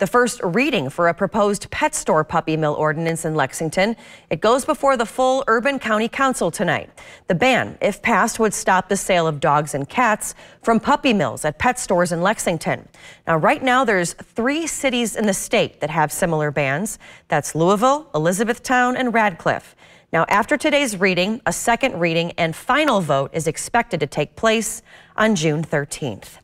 the first reading for a proposed pet store puppy mill ordinance in Lexington. It goes before the full Urban County Council tonight. The ban, if passed, would stop the sale of dogs and cats from puppy mills at pet stores in Lexington. Now, right now, there's three cities in the state that have similar bans. That's Louisville, Elizabethtown, and Radcliff. Now, after today's reading, a second reading and final vote is expected to take place on June 13th.